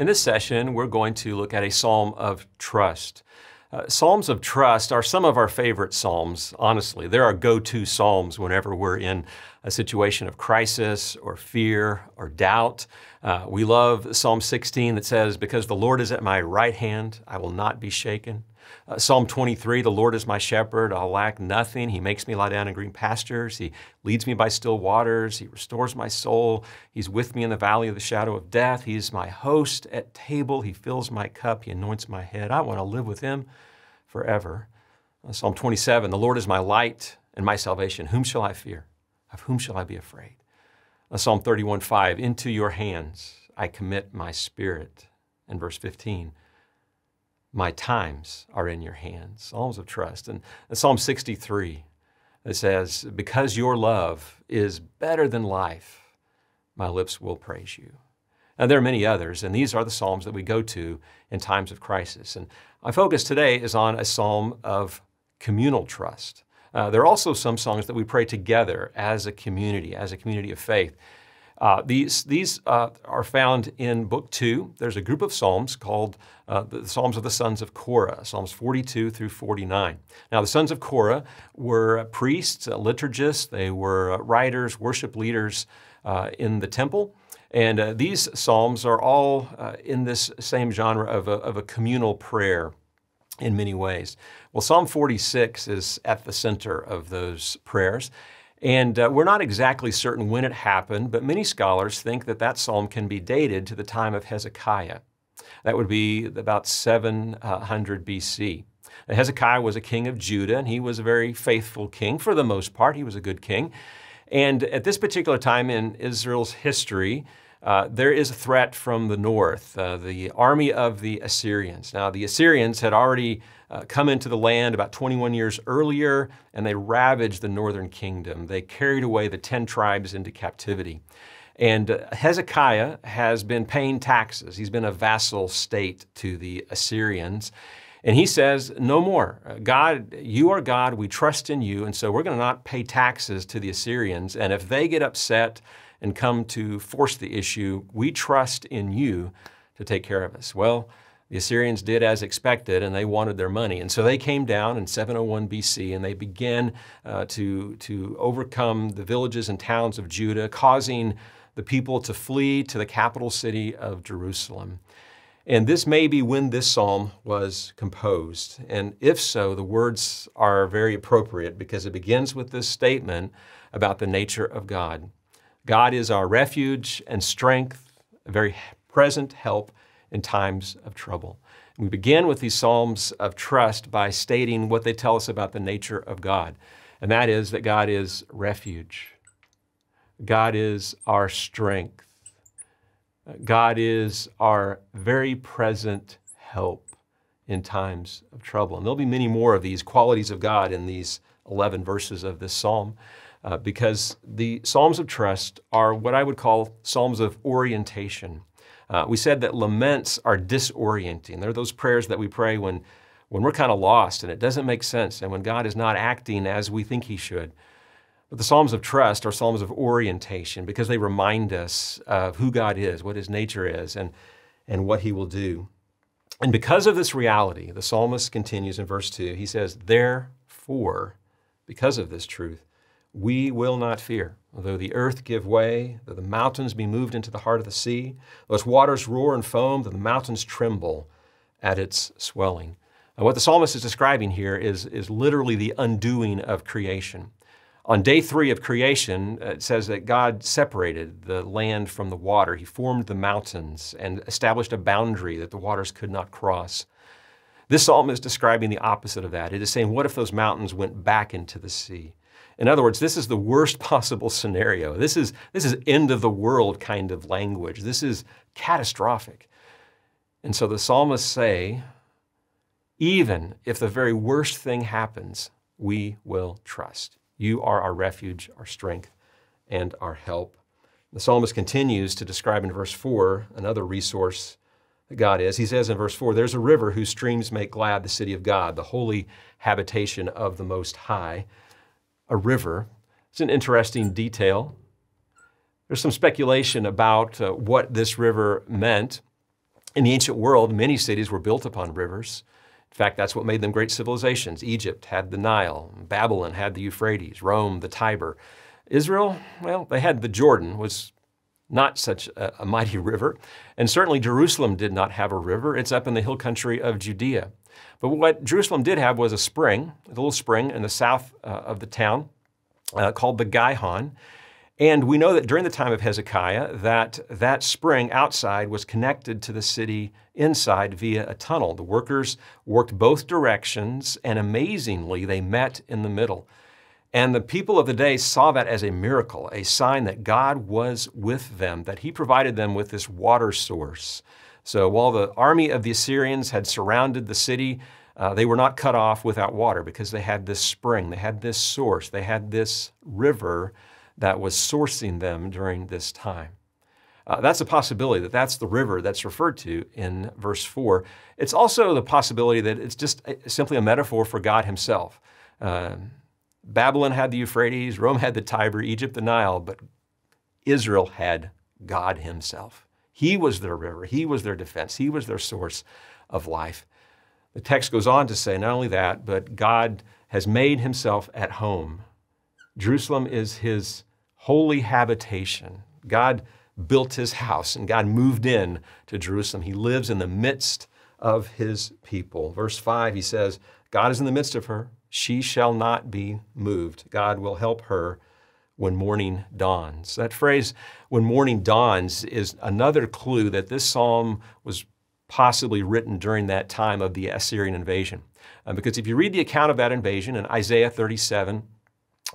In this session, we're going to look at a psalm of trust. Uh, psalms of trust are some of our favorite psalms, honestly. They're our go to psalms whenever we're in a situation of crisis or fear or doubt. Uh, we love Psalm 16 that says, Because the Lord is at my right hand, I will not be shaken. Uh, Psalm 23, the Lord is my shepherd, I'll lack nothing. He makes me lie down in green pastures. He leads me by still waters. He restores my soul. He's with me in the valley of the shadow of death. He's my host at table. He fills my cup. He anoints my head. I want to live with him forever. Uh, Psalm 27, the Lord is my light and my salvation. Whom shall I fear? Of whom shall I be afraid? Uh, Psalm 31, 5, into your hands I commit my spirit. And verse 15, my times are in your hands. Psalms of trust. And Psalm 63, it says, Because your love is better than life, my lips will praise you. And there are many others, and these are the Psalms that we go to in times of crisis. And my focus today is on a psalm of communal trust. Uh, there are also some songs that we pray together as a community, as a community of faith. Uh, these these uh, are found in Book Two. There's a group of psalms called uh, the Psalms of the Sons of Korah, Psalms 42 through 49. Now, the sons of Korah were priests, uh, liturgists, they were uh, writers, worship leaders uh, in the temple. And these psalms are all in this same genre of a, of a communal prayer in many ways. Well, Psalm 46 is at the center of those prayers. And uh, we're not exactly certain when it happened, but many scholars think that that psalm can be dated to the time of Hezekiah. That would be about 700 BC. Hezekiah was a king of Judah, and he was a very faithful king for the most part. He was a good king. And at this particular time in Israel's history, uh, there is a threat from the north, uh, the army of the Assyrians. Now, the Assyrians had already uh, come into the land about 21 years earlier, and they ravaged the northern kingdom. They carried away the 10 tribes into captivity. And uh, Hezekiah has been paying taxes. He's been a vassal state to the Assyrians. And he says, No more. Uh, God, you are God. We trust in you. And so we're going to not pay taxes to the Assyrians. And if they get upset and come to force the issue, we trust in you to take care of us. Well, the Assyrians did as expected, and they wanted their money. And so they came down in 701 BC and they began uh, to, to overcome the villages and towns of Judah, causing the people to flee to the capital city of Jerusalem. And this may be when this psalm was composed. And if so, the words are very appropriate because it begins with this statement about the nature of God. God is our refuge and strength, a very present help in times of trouble. We begin with these Psalms of trust by stating what they tell us about the nature of God, and that is that God is refuge. God is our strength. God is our very present help in times of trouble. And there'll be many more of these qualities of God in these 11 verses of this psalm. Uh, because the Psalms of Trust are what I would call Psalms of orientation. Uh, we said that laments are disorienting. They're those prayers that we pray when, when we're kind of lost and it doesn't make sense and when God is not acting as we think He should. But the Psalms of Trust are Psalms of orientation because they remind us of who God is, what His nature is, and, and what He will do. And because of this reality, the psalmist continues in verse 2. He says, Therefore, because of this truth, we will not fear. Though the earth give way, though the mountains be moved into the heart of the sea, though its waters roar and foam, though the mountains tremble at its swelling. And what the psalmist is describing here is, is literally the undoing of creation. On day three of creation, uh, it says that God separated the land from the water. He formed the mountains and established a boundary that the waters could not cross. This psalm is describing the opposite of that. It is saying, what if those mountains went back into the sea? In other words, this is the worst possible scenario. This is, this is end of the world kind of language. This is catastrophic. And so the psalmists say, even if the very worst thing happens, we will trust. You are our refuge, our strength, and our help. The psalmist continues to describe in verse 4 another resource that God is. He says in verse 4 There's a river whose streams make glad the city of God, the holy habitation of the Most High a river. It's an interesting detail. There's some speculation about uh, what this river meant. In the ancient world, many cities were built upon rivers. In fact, that's what made them great civilizations. Egypt had the Nile, Babylon had the Euphrates, Rome the Tiber. Israel, well, they had the Jordan, was not such a, a, mighty river. And certainly Jerusalem did not have a river. It's up in the hill country of Judea. But what Jerusalem did have was a spring, a little spring in the south uh, of the town uh, called the Gihon. And we know that during the time of Hezekiah, that that spring outside was connected to the city inside via a tunnel. The workers worked both directions, and amazingly, they met in the middle. And the people of the day saw that as a miracle, a sign that God was with them, that He provided them with this water source. So while the army of the Assyrians had surrounded the city, uh, they were not cut off without water because they had this spring, they had this source, they had this river that was sourcing them during this time. Uh, that's a possibility that that's the river that's referred to in verse 4. It's also the possibility that it's just simply a metaphor for God Himself. Uh, Babylon had the Euphrates, Rome had the Tiber, Egypt the Nile, but Israel had God Himself. He was their river, He was their defense, He was their source of life. The text goes on to say not only that, but God has made Himself at home. Jerusalem is His holy habitation. God built his house and God moved in to Jerusalem. He lives in the midst of his people. Verse 5, he says, God is in the midst of her. She shall not be moved. God will help her when morning dawns. That phrase, when morning dawns, is another clue that this psalm was possibly written during that time of the Assyrian invasion. Uh, because if you read the account of that invasion in Isaiah 37,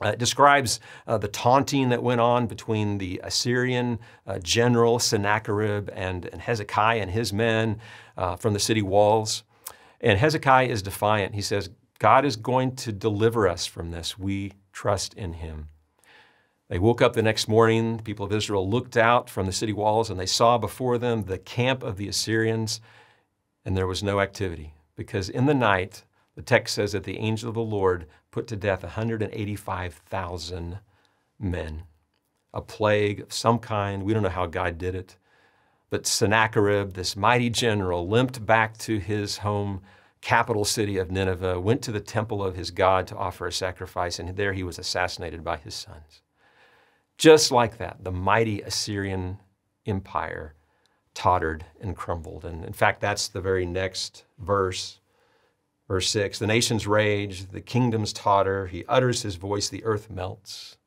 uh, it describes uh, the taunting that went on between the Assyrian uh, general Sennacherib and, and, Hezekiah and his men uh, from the city walls. And Hezekiah is defiant. He says, God is going to deliver us from this. We trust in him. They woke up the next morning. The people of Israel looked out from the city walls and they saw before them the camp of the Assyrians, and there was no activity because in the night, the text says that the angel of the Lord put to death 185,000 men. A plague of some kind. We don't know how God did it. But Sennacherib, this mighty general, limped back to his home capital city of Nineveh, went to the temple of his God to offer a sacrifice, and there he was assassinated by his sons. Just like that, the mighty Assyrian empire tottered and crumbled. And in fact, that's the very next verse Verse 6 The nations rage, the kingdoms totter, he utters his voice, the earth melts.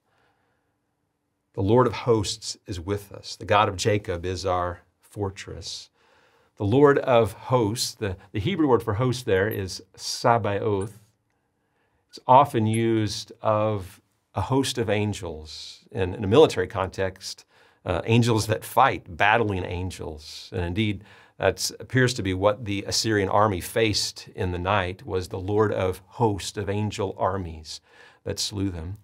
The Lord of hosts is with us, the God of Jacob is our fortress. The Lord of hosts, the, the Hebrew word for host there is Sabaoth. It's often used of a host of angels. In, a military context, uh, angels that fight, battling angels. And indeed, that appears to be what the Assyrian army faced in the night was the Lord of hosts of angel armies that slew them.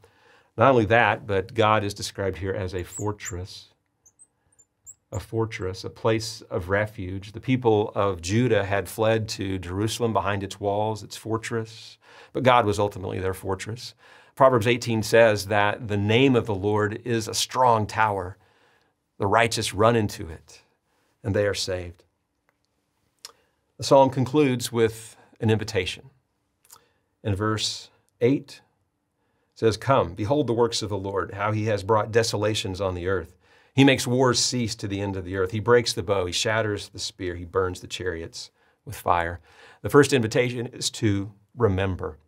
Not only that, but God is described here as a fortress, a fortress, a place of refuge. The people of Judah had fled to Jerusalem behind its walls, its fortress, but God was ultimately their fortress. Proverbs 18 says that the name of the Lord is a strong tower. The righteous run into it, and they are saved. The psalm concludes with an invitation. In verse 8, it says, Come, behold the works of the Lord, how he has brought desolations on the earth. He makes wars cease to the end of the earth. He breaks the bow, he shatters the spear, he burns the chariots with fire. The first invitation is to remember,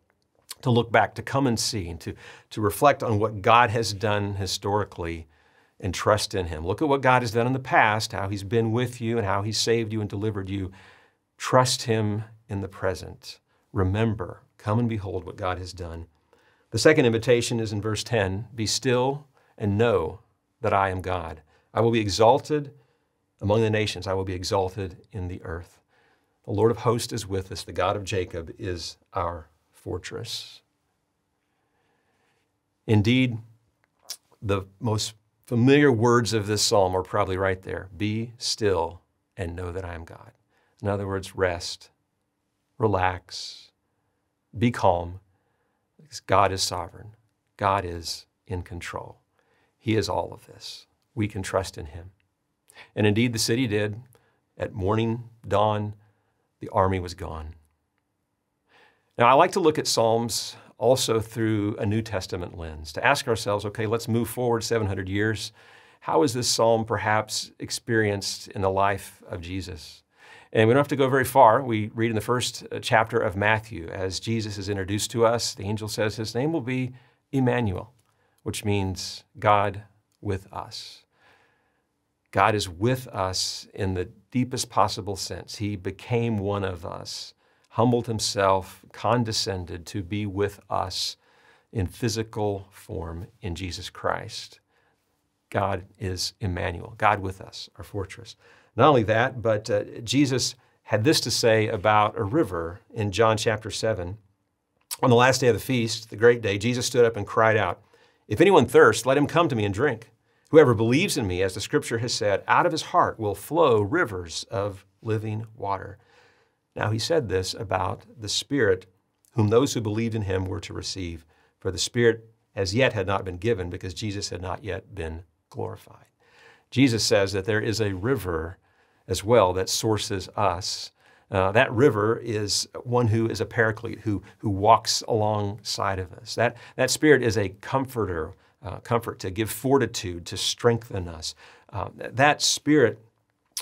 to look back, to come and see, and to, to reflect on what God has done historically and trust in him. Look at what God has done in the past, how he's been with you and how he saved you and delivered you Trust Him in the present. Remember, come and behold what God has done. The second invitation is in verse 10 Be still and know that I am God. I will be exalted among the nations, I will be exalted in the earth. The Lord of hosts is with us, the God of Jacob is our fortress. Indeed, the most familiar words of this psalm are probably right there Be still and know that I am God. In other words, rest, relax, be calm, God is sovereign. God is in control. He is all of this. We can trust in Him. And indeed, the city did. At morning dawn, the army was gone. Now, I like to look at Psalms also through a New Testament lens to ask ourselves okay, let's move forward 700 years. How is this psalm perhaps experienced in the life of Jesus? And we don't have to go very far. We read in the first uh, chapter of Matthew, as Jesus is introduced to us, the angel says his name will be Emmanuel, which means God with us. God is with us in the deepest possible sense. He became one of us, humbled himself, condescended to be with us in physical form in Jesus Christ. God is Emmanuel, God with us, our fortress. Not only that, but uh, Jesus had this to say about a river in John chapter 7. On the last day of the feast, the great day, Jesus stood up and cried out, If anyone thirsts, let him come to me and drink. Whoever believes in me, as the scripture has said, out of his heart will flow rivers of living water. Now he said this about the Spirit, whom those who believed in him were to receive. For the Spirit as yet had not been given because Jesus had not yet been glorified. Jesus says that there is a river as well that sources us. Uh, that river is one who is a paraclete, who, who walks alongside of us. That, that spirit is a comforter, uh, comfort to give fortitude, to strengthen us. Uh, that spirit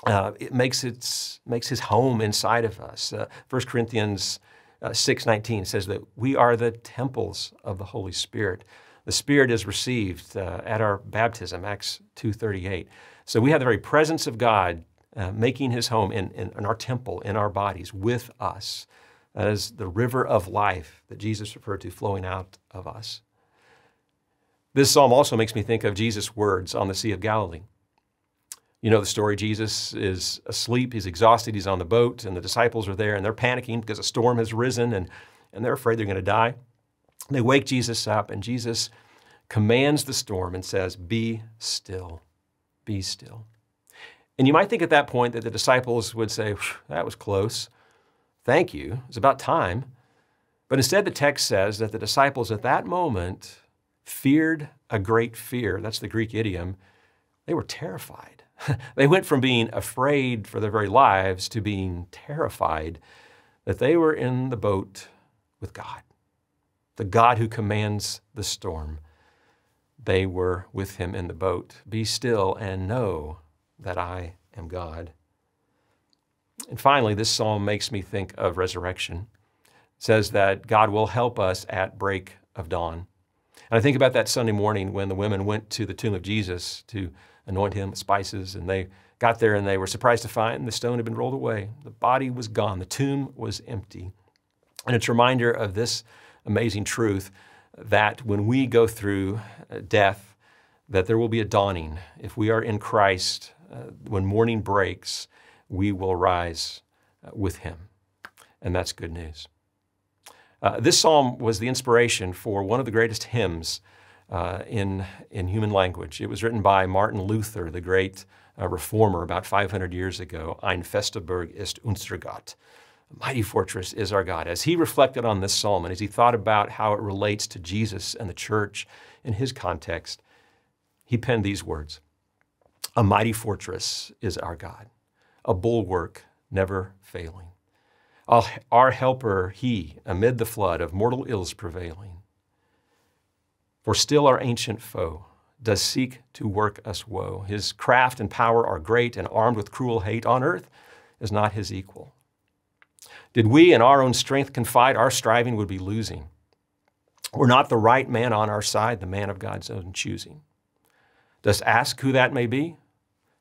uh, it makes, its, makes his home inside of us. Uh, 1 Corinthians uh, 6.19 says that we are the temples of the Holy Spirit. The Spirit is received uh, at our baptism, Acts 2.38. So we have the very presence of God uh, making his home in, in, in, our temple, in our bodies, with us. as the river of life that Jesus referred to flowing out of us. This psalm also makes me think of Jesus' words on the Sea of Galilee. You know the story. Jesus is asleep, he's exhausted, he's on the boat, and the disciples are there, and they're panicking because a storm has risen, and, and they're afraid they're going to die. They wake Jesus up, and Jesus commands the storm and says, Be still, be still. And you might think at that point that the disciples would say, That was close. Thank you. It's about time. But instead, the text says that the disciples at that moment feared a great fear. That's the Greek idiom. They were terrified. they went from being afraid for their very lives to being terrified that they were in the boat with God, the God who commands the storm. They were with him in the boat. Be still and know that I am God. And finally, this psalm makes me think of resurrection. It says that God will help us at break of dawn. And I think about that Sunday morning when the women went to the tomb of Jesus to anoint him with spices, and they got there and they were surprised to find the stone had been rolled away. The body was gone, the tomb was empty. And it's a reminder of this amazing truth that when we go through uh, death, that there will be a dawning. If we are in Christ, uh, when morning breaks, we will rise uh, with him. And that's good news. Uh, this psalm was the inspiration for one of the greatest hymns uh, in, in human language. It was written by Martin Luther, the great uh, reformer, about 500 years ago. Ein fester Burg ist unser Gott. A mighty fortress is our God. As he reflected on this psalm and as he thought about how it relates to Jesus and the church in his context, he penned these words A mighty fortress is our God, a bulwark never failing. Our helper, he, amid the flood of mortal ills prevailing. For still our ancient foe does seek to work us woe. His craft and power are great, and armed with cruel hate on earth is not his equal. Did we in our own strength confide, our striving would be losing. We're not the right man on our side, the man of God's own choosing. Dost ask who that may be?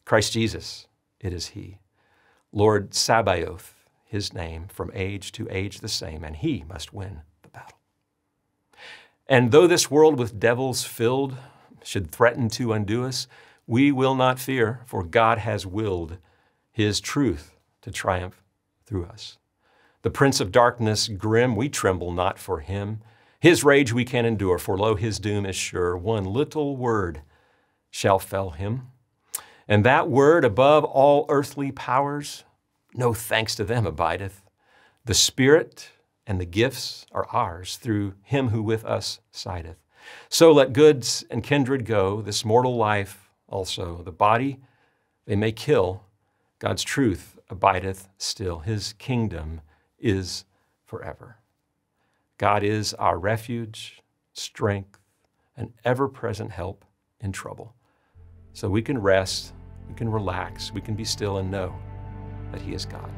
Christ Jesus, it is he. Lord Sabaoth, his name, from age to age the same, and he must win the battle. And though this world with devils filled should threaten to undo us, we will not fear, for God has willed his truth to triumph through us. The prince of darkness grim, we tremble not for him. His rage we can endure, for lo, his doom is sure. One little word shall fell him. And that word above all earthly powers, no thanks to them abideth. The Spirit and the gifts are ours through him who with us sideth. So let goods and kindred go, this mortal life also. The body they may kill, God's truth abideth still. His kingdom is forever. God is our refuge, strength, and ever present help in trouble. So we can rest, we can relax. We can be still and know that He is God.